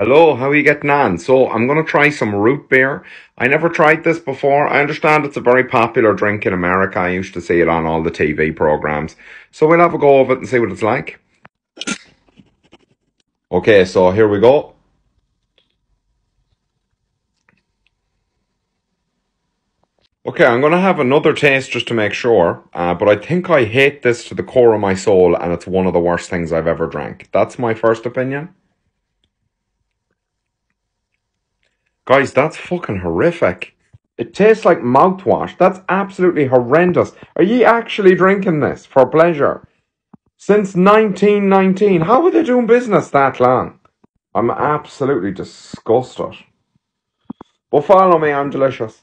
Hello, how are you getting on? So, I'm going to try some root beer. I never tried this before. I understand it's a very popular drink in America. I used to see it on all the TV programs. So, we'll have a go of it and see what it's like. Okay, so here we go. Okay, I'm going to have another taste just to make sure. Uh, but I think I hate this to the core of my soul and it's one of the worst things I've ever drank. That's my first opinion. Guys, that's fucking horrific. It tastes like mouthwash. That's absolutely horrendous. Are ye actually drinking this for pleasure? Since 1919. How are they doing business that long? I'm absolutely disgusted. But follow me, I'm delicious.